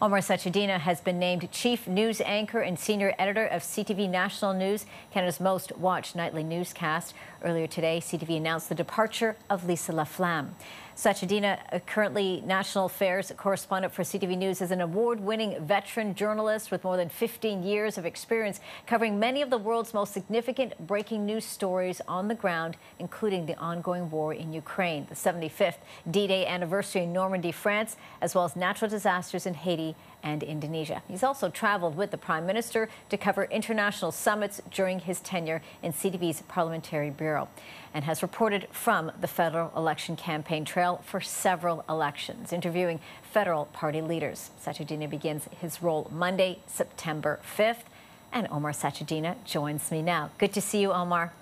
Omar Sachedina has been named chief news anchor and senior editor of CTV National News, Canada's most watched nightly newscast. Earlier today, CTV announced the departure of Lisa LaFlamme. Sachedina, currently national affairs correspondent for CTV News, is an award-winning veteran journalist with more than 15 years of experience covering many of the world's most significant breaking news stories on the ground, including the ongoing war in Ukraine, the 75th D-Day anniversary in Normandy, France, as well as natural disasters in Haiti and Indonesia. He's also traveled with the Prime Minister to cover international summits during his tenure in CTV's Parliamentary Bureau and has reported from the federal election campaign trail for several elections, interviewing federal party leaders. Sachedina begins his role Monday, September 5th, and Omar Sachedina joins me now. Good to see you, Omar.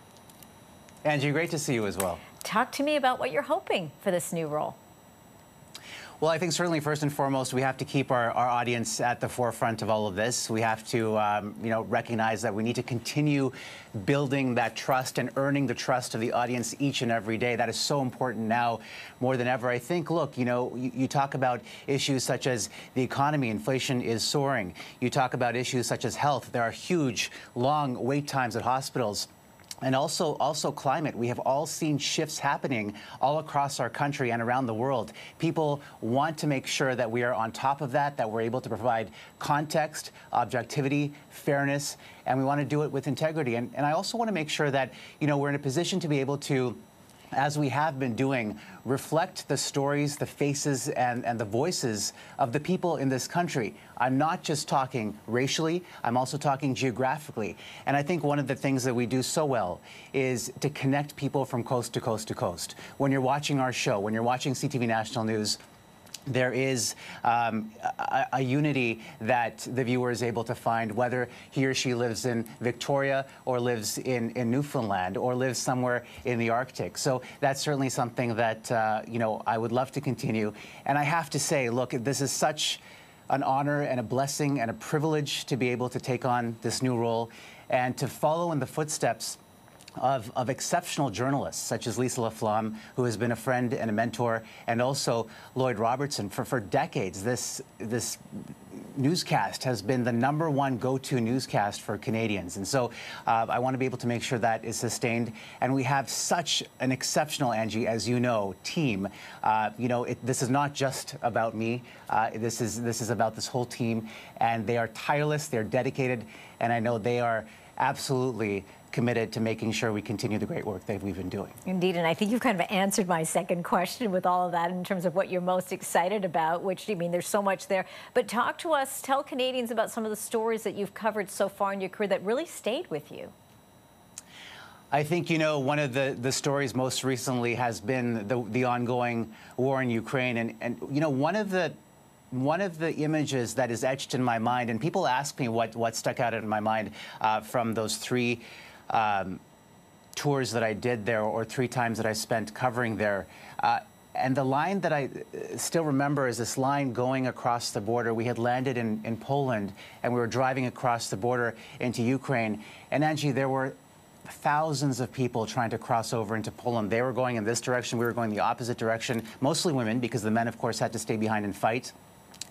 Angie, great to see you as well. Talk to me about what you're hoping for this new role. Well, I think certainly first and foremost, we have to keep our, our audience at the forefront of all of this. We have to, um, you know, recognize that we need to continue building that trust and earning the trust of the audience each and every day. That is so important now more than ever. I think, look, you know, you, you talk about issues such as the economy, inflation is soaring. You talk about issues such as health. There are huge, long wait times at hospitals and also also climate. We have all seen shifts happening all across our country and around the world. People want to make sure that we are on top of that that we're able to provide context objectivity fairness and we want to do it with integrity. And, and i also want to make sure that you know we're in a position to be able to as we have been doing, reflect the stories, the faces, and, and the voices of the people in this country. I'm not just talking racially, I'm also talking geographically. And I think one of the things that we do so well is to connect people from coast to coast to coast. When you're watching our show, when you're watching CTV National News, there is um, a, a, unity that the viewer is able to find, whether he or she lives in Victoria or lives in, in Newfoundland or lives somewhere in the Arctic. So that's certainly something that, uh, you know, I would love to continue. And I have to say, look, this is such an honor and a blessing and a privilege to be able to take on this new role and to follow in the footsteps of, of exceptional journalists, such as Lisa LaFlamme, who has been a friend and a mentor, and also Lloyd Robertson. For, for decades, this, this newscast has been the number one go-to newscast for Canadians. And so uh, I want to be able to make sure that is sustained. And we have such an exceptional, Angie, as you know, team. Uh, you know, it, this is not just about me. Uh, this, is, this is about this whole team. And they are tireless, they're dedicated, and I know they are absolutely committed to making sure we continue the great work that we've been doing. Indeed, and I think you've kind of answered my second question with all of that in terms of what you're most excited about, which, I mean, there's so much there. But talk to us, tell Canadians about some of the stories that you've covered so far in your career that really stayed with you. I think, you know, one of the, the stories most recently has been the, the ongoing war in Ukraine. And, and, you know, one of the one of the images that is etched in my mind, and people ask me what, what stuck out in my mind uh, from those three um, tours that I did there or three times that I spent covering there. Uh, and the line that I uh, still remember is this line going across the border. We had landed in, in Poland and we were driving across the border into Ukraine. And Angie, there were thousands of people trying to cross over into Poland. They were going in this direction, we were going the opposite direction, mostly women, because the men, of course, had to stay behind and fight.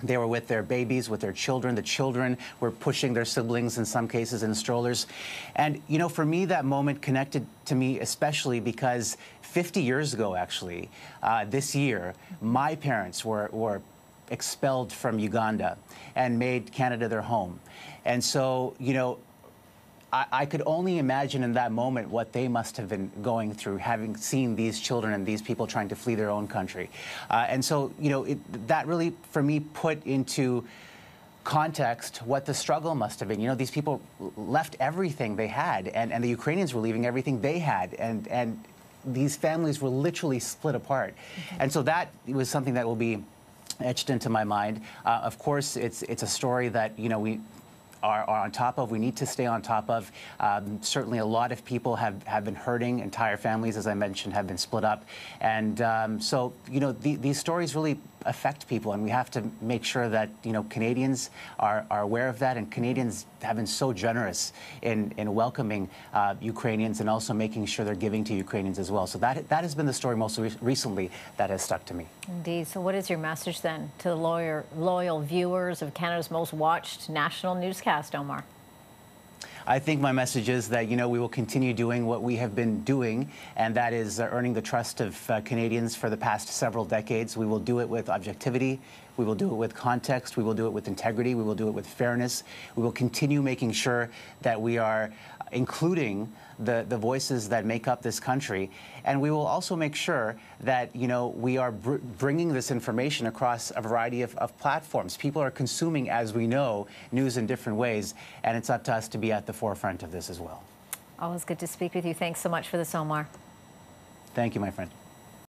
They were with their babies, with their children. The children were pushing their siblings in some cases in strollers. And, you know, for me, that moment connected to me especially because 50 years ago, actually, uh, this year, my parents were, were expelled from Uganda and made Canada their home. And so, you know, I, I, could only imagine in that moment what they must have been going through, having seen these children and these people trying to flee their own country. Uh, and so, you know, it, that really, for me, put into context what the struggle must have been. You know, these people left everything they had, and, and the Ukrainians were leaving everything they had, and, and these families were literally split apart. Mm -hmm. And so that was something that will be etched into my mind. Uh, of course, it's it's a story that you know we are, are, on top of, we need to stay on top of. Um, certainly a lot of people have, have been hurting. Entire families, as I mentioned, have been split up. And um, so, you know, the, these stories really affect people, and we have to make sure that you know Canadians are, are aware of that, and Canadians have been so generous in in welcoming uh, Ukrainians and also making sure they're giving to Ukrainians as well. So that that has been the story most re- recently that has stuck to me. Indeed. So, what is your message then to the lawyer, loyal viewers of Canada's most watched national newscast, Omar? I think my message is that, you know, we will continue doing what we have been doing, and that is uh, earning the trust of uh, Canadians for the past several decades. We will do it with objectivity. We will do it with context. We will do it with integrity. We will do it with fairness. We will continue making sure that we are uh, including the, the voices that make up this country. And we will also make sure that, you know, we are br bringing this information across a variety of, of platforms. People are consuming, as we know, news in different ways, and it's up to us to be at the forefront of this as well. Always good to speak with you. Thanks so much for this, Omar. Thank you, my friend.